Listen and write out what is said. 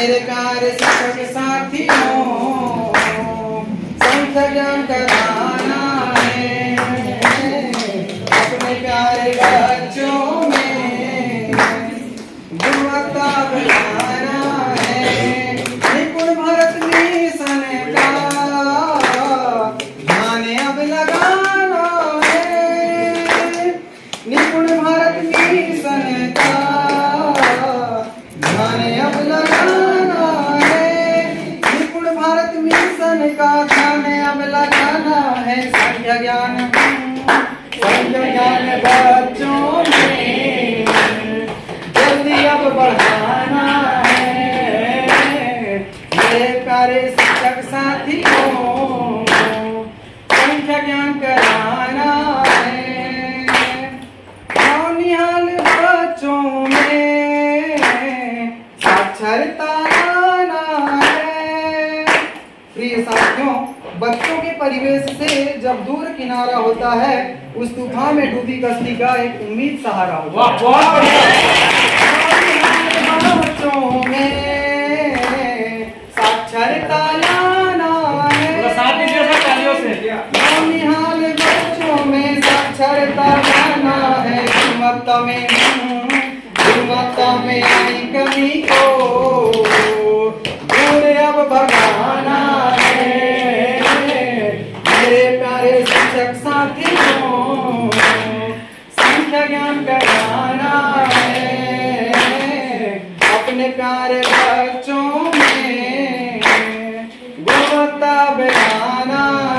प्यारे शिक्षक साथियों संत ज्ञान कराना का ध्यान अब लगाना है संख्या ज्ञान संख्या ज्ञान बच्चों में जल्दी अब बढ़ाना है। मेरे प्यारे शिक्षक साथियों संख्या ज्ञान कराना है। बच्चों में साक्षरता प्रिय साथियों बच्चों के परिवेश से जब दूर किनारा होता है उस तूफ़ान में डूबी कश्ती का एक उम्मीद सहारा होता है। बच्चों में साक्षरता लाना है। बच्चों में साक्षरता लाना है। गुणवत्ता में गुणवत्ता में आई कमी को। के है। अपने कार्य बच्चों में गुणवत्ता बढ़ाना।